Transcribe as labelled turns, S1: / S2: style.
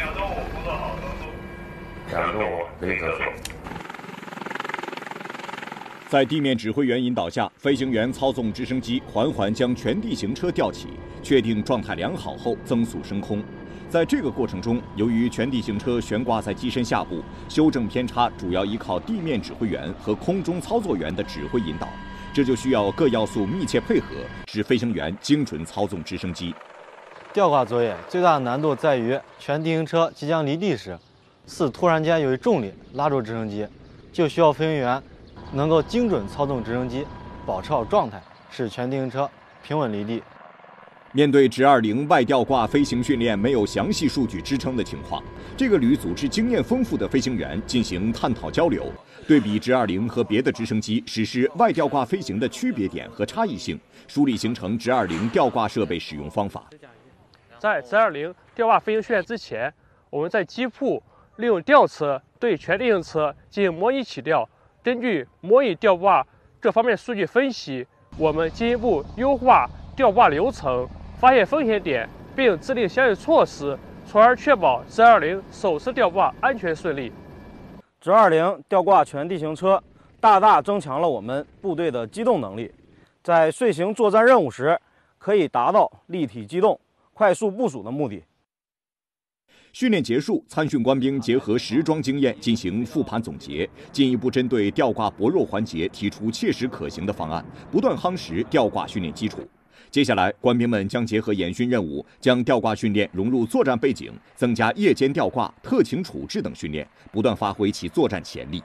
S1: 两中五工作好，
S2: 两中五可以结束。
S3: 在地面指挥员引导下，飞行员操纵直升机缓缓将全地形车吊起，确定状态良好后增速升空。在这个过程中，由于全地形车悬挂在机身下部，修正偏差主要依靠地面指挥员和空中操作员的指挥引导，这就需要各要素密切配合，使飞行员精准操纵直升机。
S4: 吊挂作业最大的难度在于全地形车即将离地时，似突然间有一重力拉住直升机，就需要飞行员。能够精准操纵直升机，保持好状态，使全地形车平稳离地。
S3: 面对直二零外吊挂飞行训练没有详细数据支撑的情况，这个旅组织经验丰富的飞行员进行探讨交流，对比直二零和别的直升机实施外吊挂飞行的区别点和差异性，梳理形成直二零吊挂设备使用方法。
S5: 在直二零吊挂飞行训练之前，我们在机铺利用吊车对全地形车进行模拟起吊。根据模拟吊挂这方面数据分析，我们进一步优化吊挂流程，发现风险点，并制定相应措施，从而确保直二零首次吊挂安全顺利。
S6: 直二零吊挂全地形车，大大增强了我们部队的机动能力，在遂行作战任务时，可以达到立体机动、快速部署的目的。
S3: 训练结束，参训官兵结合实装经验进行复盘总结，进一步针对吊挂薄弱环节提出切实可行的方案，不断夯实吊挂训练基础。接下来，官兵们将结合演训任务，将吊挂训练融入作战背景，增加夜间吊挂、特情处置等训练，不断发挥其作战潜力。